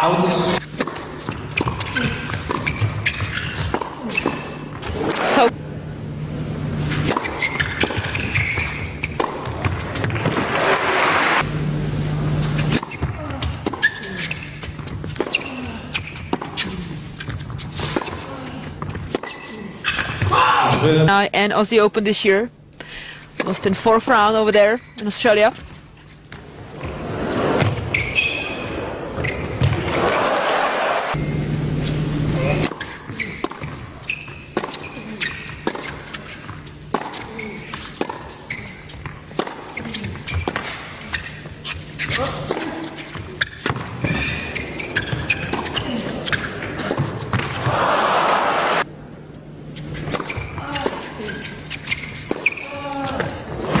Out. Uh, and Aussie Open this year. Lost in fourth round over there in Australia.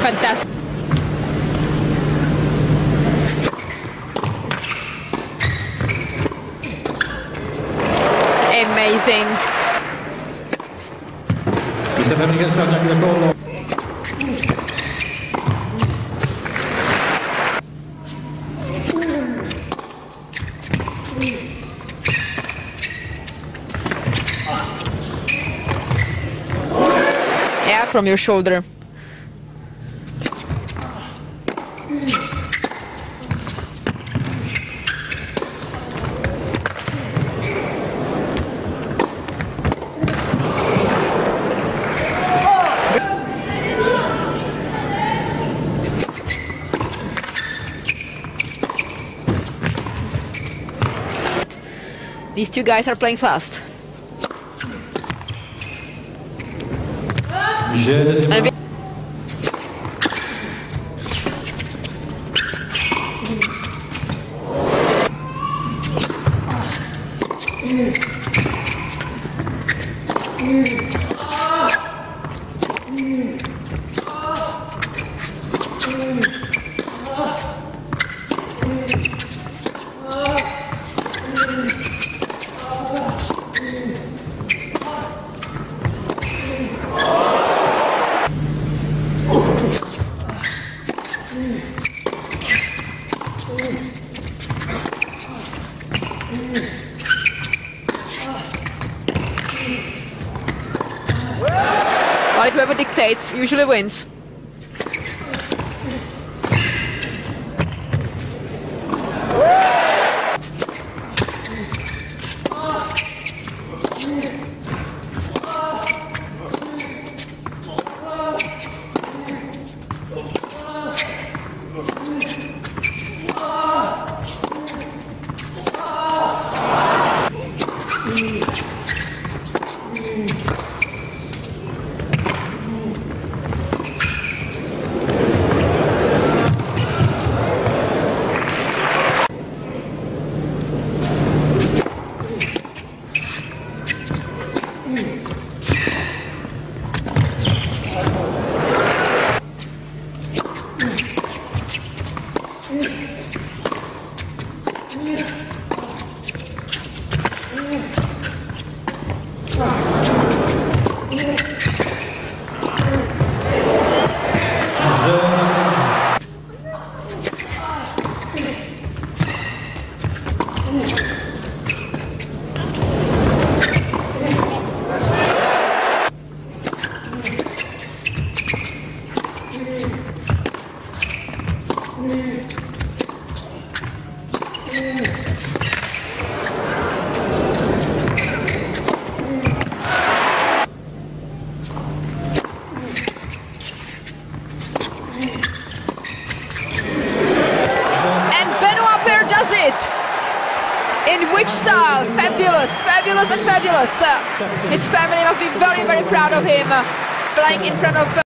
Fantastic. Amazing. Yeah, from your shoulder. These two guys are playing fast. Whoever dictates usually wins. 음. Does it! In which style? Fabulous, fabulous and fabulous. Uh, his family must be very, very proud of him. Uh, playing in front of...